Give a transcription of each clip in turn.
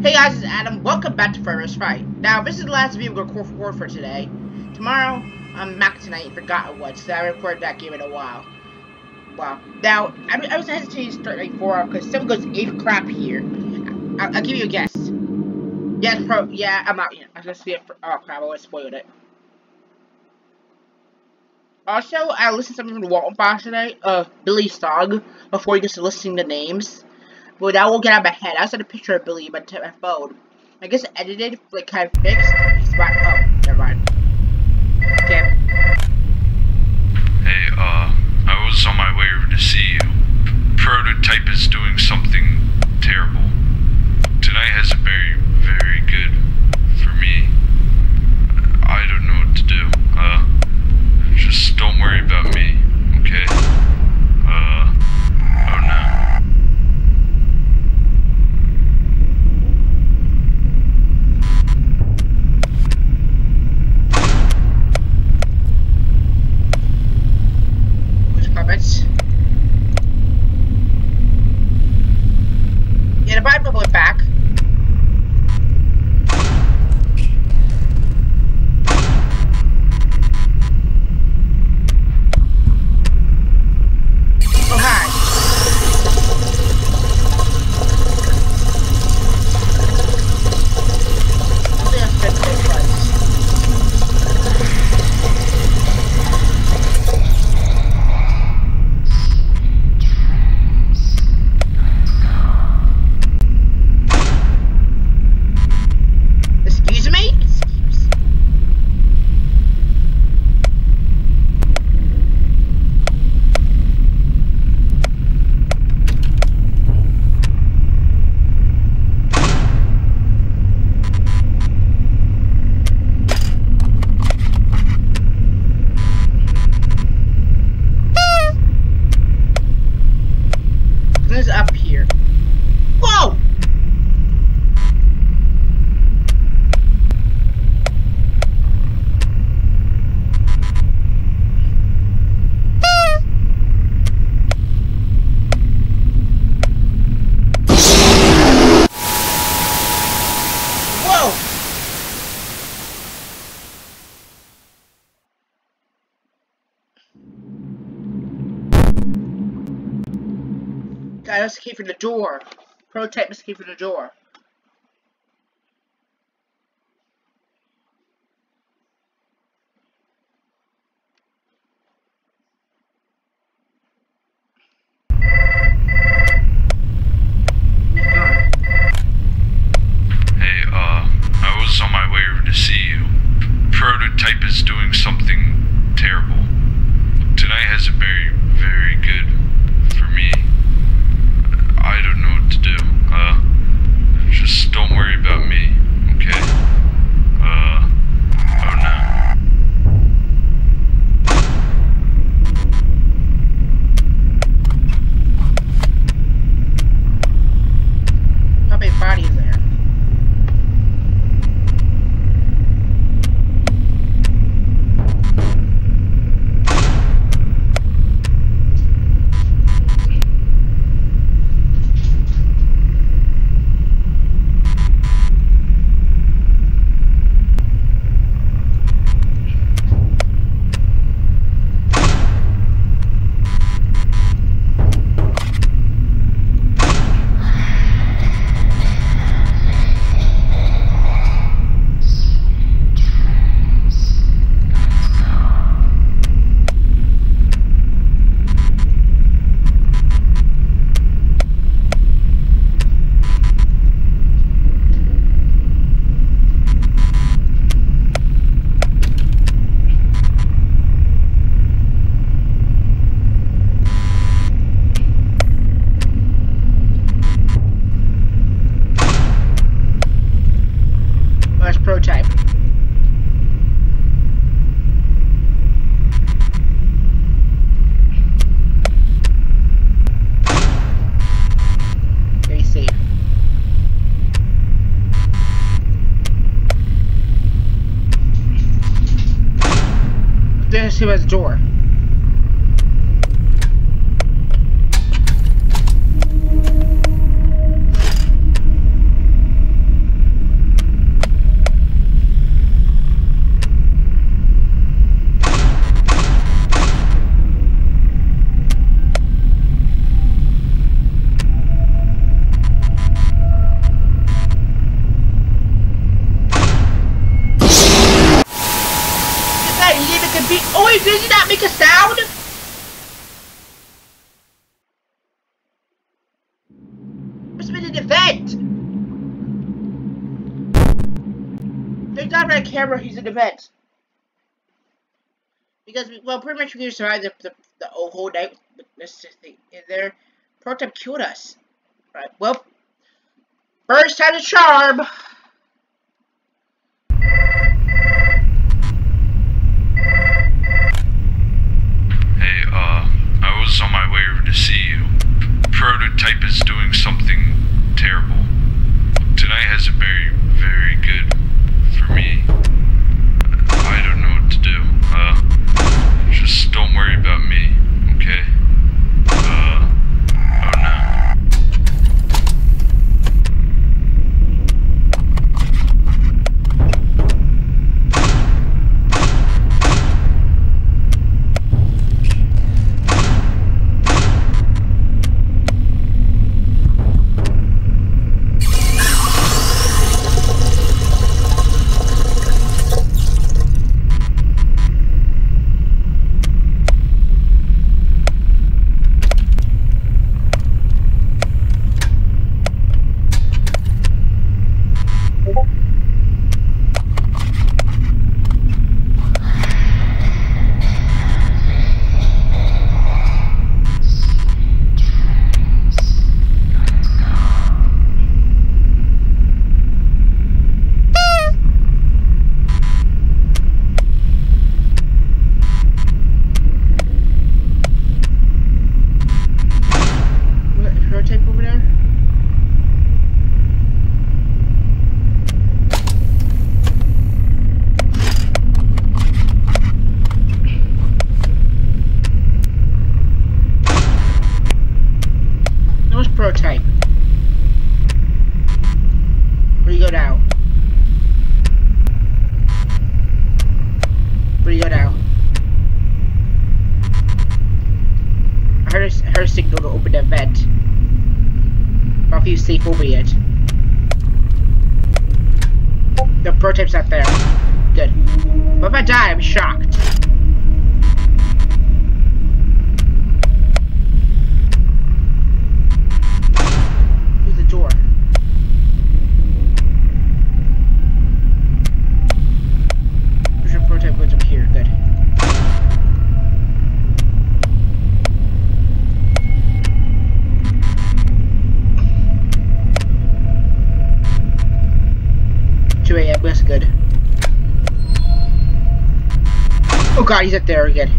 Hey guys, it's Adam. Welcome back to First Fight. Now, this is the last video we're going to record for today. Tomorrow, I'm back tonight and forgot what, so I recorded that game in a while. Wow. Now, I, I was hesitating to start like 4 because someone goes 8 crap here. I'll, I'll, give you a guess. Yes, pro, yeah, I'm out. Yeah, I was going to see it for, oh crap, I spoiled it. Also, I listened to something from the Walton Box today, uh, Billy Song, before you just listening to names. But that won't get out of my head. I sent a picture of Billy but my phone. I guess edited, like kind of fixed. Right. Oh, never mind. Okay. Hey, uh, I was on my way over to see you. Prototype is doing something terrible. Tonight has been very, very good for me. I don't know what to do. Uh, just don't worry about me, okay? Uh, Guy, let's escape from the door. Prototype escape from the door. to his door. be oh wait, that not make a sound? Must have been an event. There's not a camera, he's an event. Because well pretty much we can survive the, the, the whole night with Mister, thing in there. Killed us. Right. well first time to charm. On my way over to see you. Prototype is doing something terrible. Tonight has a very, very good for me. I don't know what to do. Uh, just don't worry about me, okay? Uh, oh no. What, prototype over there? That was prototype. Where do you go now? Where do you go now? I heard a, I heard a signal to open that vent. Over yet. The prototype's not there. Good. But if I die, I'm shocked. 2 a.m. That's good. Oh god, he's up there again.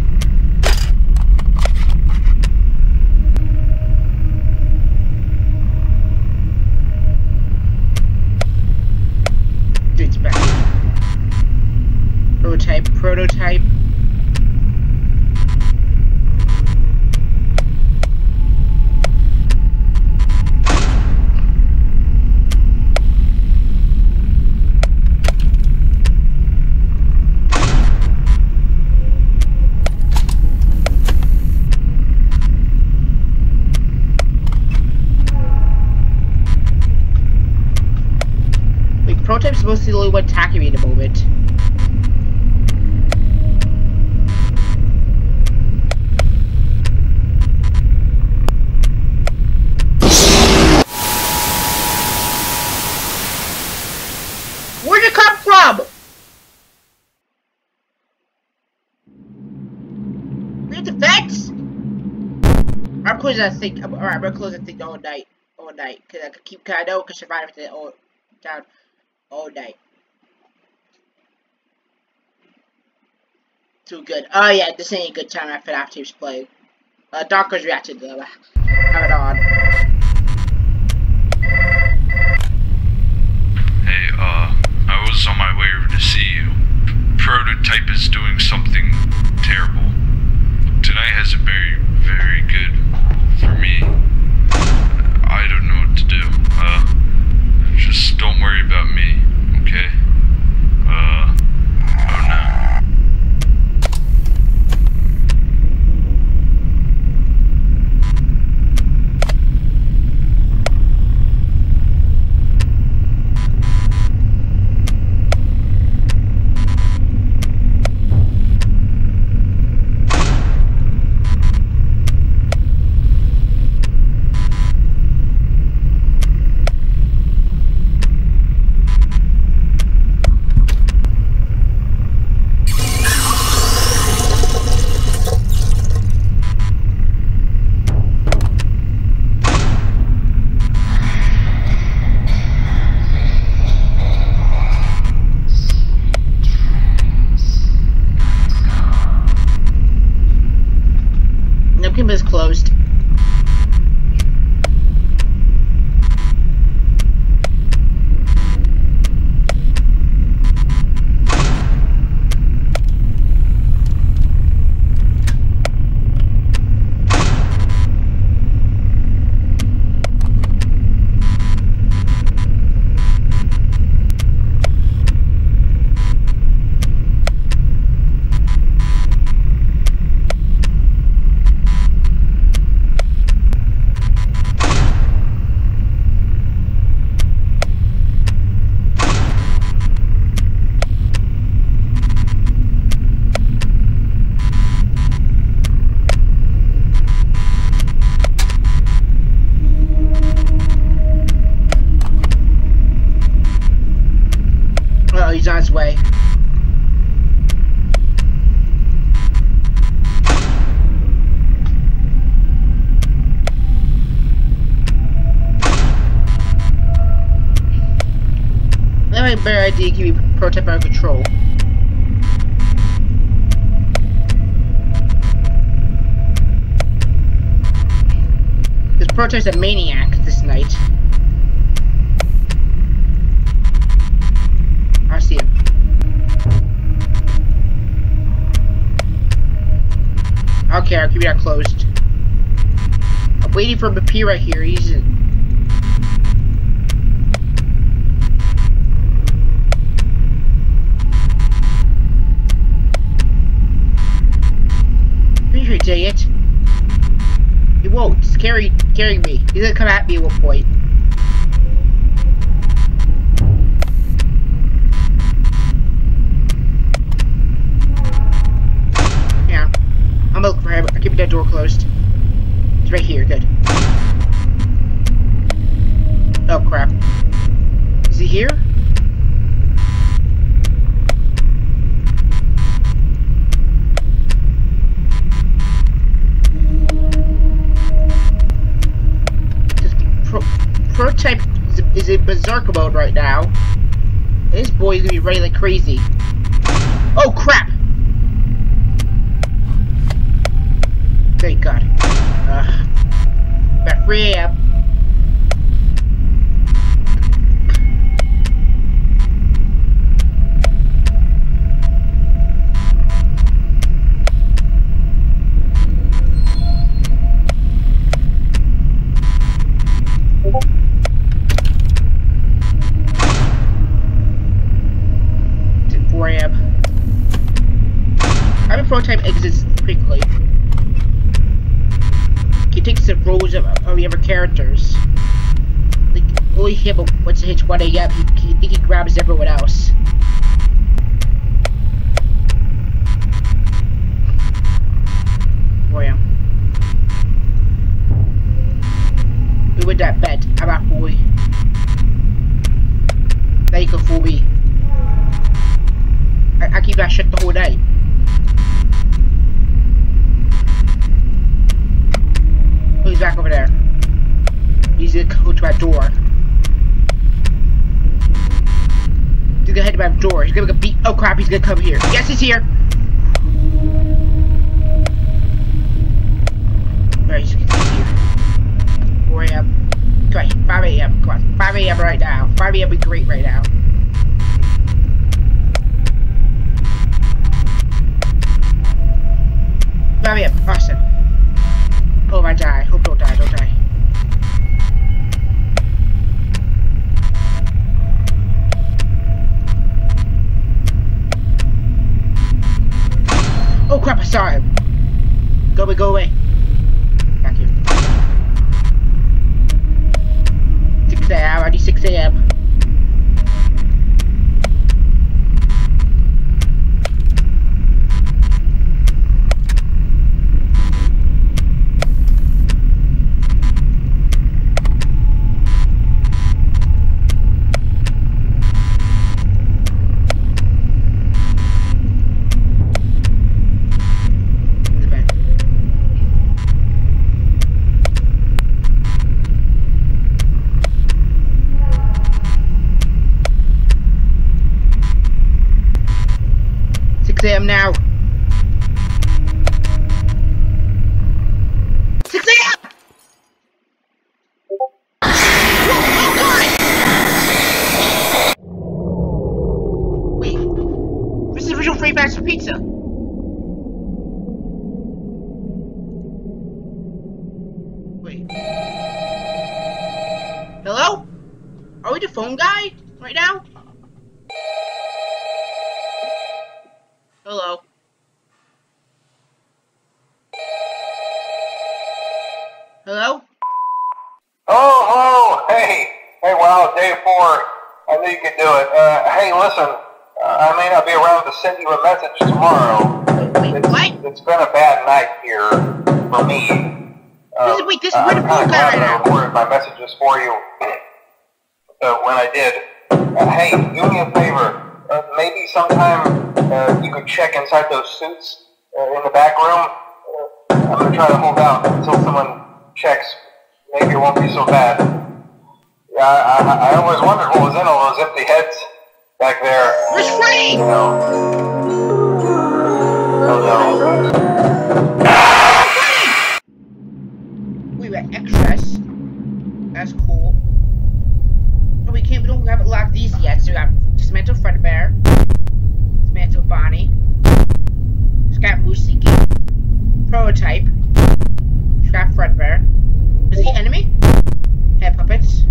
Dude's back. Prototype, prototype. Like, prototype's supposed to one attacking me in a moment. Where'd it come from? We have? I'm closing that thing. Alright, I'm gonna close that thing all night. All night. Cause I can keep, cause I know I can survive it all down all night. Too good. Oh yeah, this ain't a good time after that team's playing. Uh, Docker's reacted though. Have it on. Hey, uh, I was on my way over to see you. Prototype is doing something terrible. Tonight has a very, very good for me. I don't know what to do. Just don't worry about me, okay? Uh, Be a better idea to keep prototype under control. This prototype's a maniac this night. I see him. Okay, I'll keep that closed. I'm waiting for him right here. He's Pretty sure dang it. He won't. Just carry carry me. He's gonna come at me at one point. Yeah. I'm looking for him. I'm keeping that door closed. He's right here, good. Oh crap. Is he here? This pro prototype in berserk mode right now. This boy's gonna be running crazy. Oh crap! Thank God. Uh, 3 a.m. It's 4 a.m. Every prototype exits quickly. He takes the roles of, of the other characters. Like, only him, once it hits 1 a.m., he, he, think he grabs everyone else. Where am Who with that bed? How about boy? They can fool me. I, I keep that shut the whole day. Oh, he's back over there. He's gonna go to my door. Head to door. He's gonna go beat. Oh crap, he's gonna come here. Yes, he's here. Alright, he's, he's here. 4 a.m. Come on, 5 a.m. Come on, 5 a.m. right now. 5 a.m. be great right now. Five a.m. Awesome. Oh, I die. Hope don't die. Don't die. Crap! Him. Go away. Go away. Back here. 6 a.m. I need 6 a.m. In the bed. Six a.m. now. Six a.m. Wait, this is original free bags for pizza. Wait. Hello? We the phone guy right now? Hello? Hello? Oh, hello. Hey. Hey, wow, day four. I knew you could do it. Uh, hey, listen. Uh, I may not be around to send you a message tomorrow. Wait, It's, what? it's been a bad night here for me. Uh, wait, this is I'm where the phone guy right I recorded my messages for you uh, when I did. Uh, hey, do me a favor. uh, maybe sometime uh, you could check inside those suits uh, in the back room. Uh, I'm gonna try to hold out until someone checks. Maybe it won't be so bad. Yeah, I, I, I always wondered what was in all those empty heads back there. Where's Freddy? You know. Oh no. We got extras. That's cool. But we can't. We don't have locked these yet. So we got dismantle Fredbear, dismantle Bonnie, scrap Moosey, prototype, scrap Fredbear. Is he enemy? Head puppets.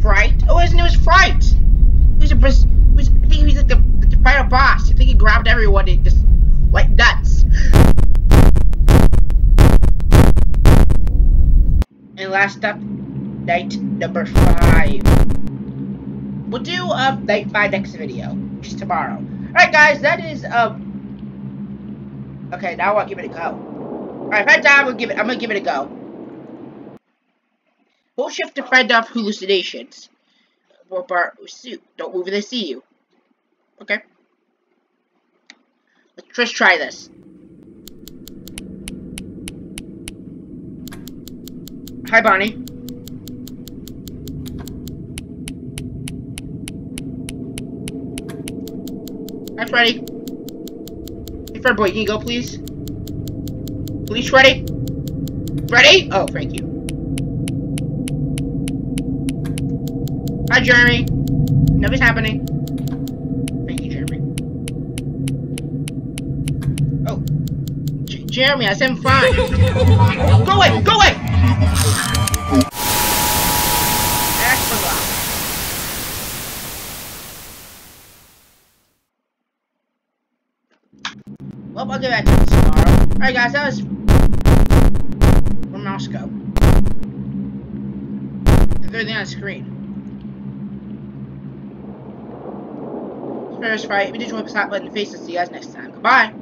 Fright. Oh, his name is Fright. He's a. bris- He's, I think he's like the, the final boss. I think he grabbed everyone and just like nuts. And last up, night number five. We'll night five next video, which is tomorrow. Alright guys, that is um Okay, now I'll give it a go. Alright, if I die, I'm gonna give it I'm gonna give it a go. We'll shift to fend off hallucinations. Bar suit. Don't move when they see you. Okay. Let's just try this. Hi, Bonnie. Hi, Freddy. Hey, Fred boy, can you go, please? Please, Freddy? Freddy? Oh, thank you. Hi, Jeremy. Nothing's happening. Thank you, Jeremy. Oh. J Jeremy, I said I'm fine. go away! Go away! I'll to this tomorrow. Alright, guys, that was... Mouse go? The third thing on the screen. First fight, we did want to stop letting the face and see you guys next time. Goodbye!